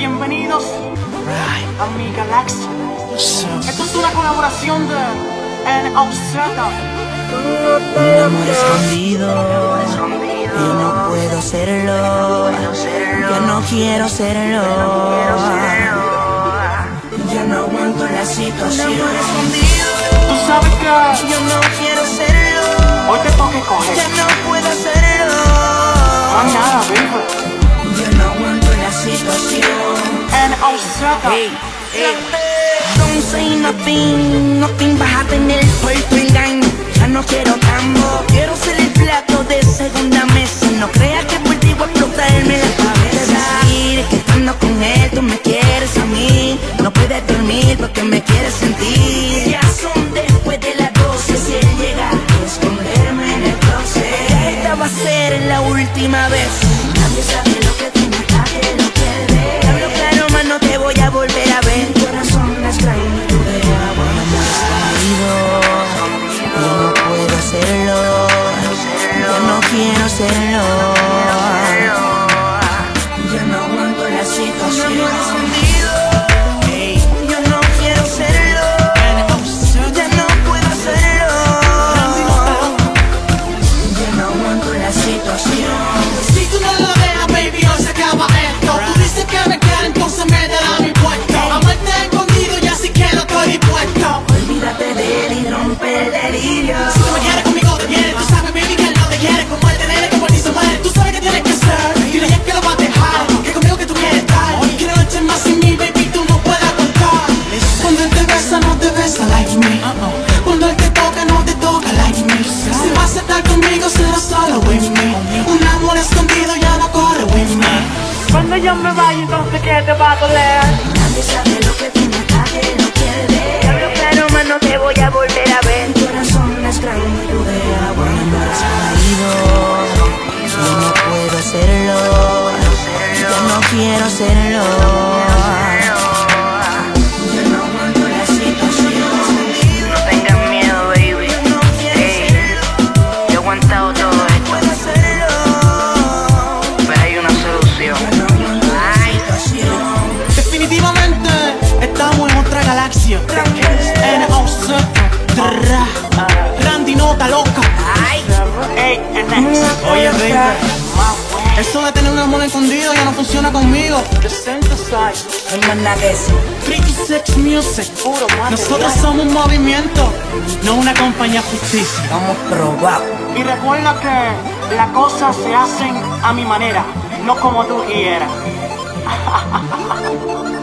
Bienvenidos a mi galaxia. Esto es una colaboración de En Observa. Un amor escondido, yo no puedo serlo, yo no quiero serlo. Ya no aguanto la situación. Tú sabes que yo no quiero serlo, hoy te toca escoger. ya no puedo serlo. Don't say nothing, nothing va a tener por tu engaño. Ya no quiero tambo, quiero ser el plato de segunda mesa. No creas que por ti voy a explotarme la cabeza. Decir que estando con él tú me quieres a mí. No puedes dormir porque me quieres sentir. Ya son después de las 12, si él llega a esconderme en el closet. Esta va a ser la última vez. Nadie sabe serlo. Yo no aguanto la situación. Cuando él te toca, no te toca like me. Si vas a estar conmigo, será solo with me. Un amor escondido ya no corre with me. Cuando yo me vaya, entonces ¿qué te va a doler? Nadie sabe lo que tiene hasta que lo pierde. Hablo claro, más no te voy a volver a ver. Mi corazón es grande y tú de agua. No has caído. Yo no puedo serlo. Yo no quiero serlo. Estamos en otra galaxia. En Observa. Randy nota loca. Oye, baby. Eso de tener un amor escondido ya no funciona conmigo. Freaky Sex Music. Nosotros somos un movimiento, no una compañía ficticia. Vamos probado. Y recuerda que las cosas se hacen a mi manera, no como tú quieras.